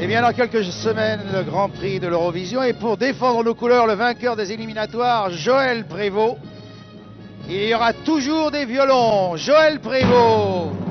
Eh bien, dans quelques semaines, le Grand Prix de l'Eurovision. Et pour défendre nos couleurs, le vainqueur des éliminatoires, Joël Prévost. Il y aura toujours des violons. Joël Prévost.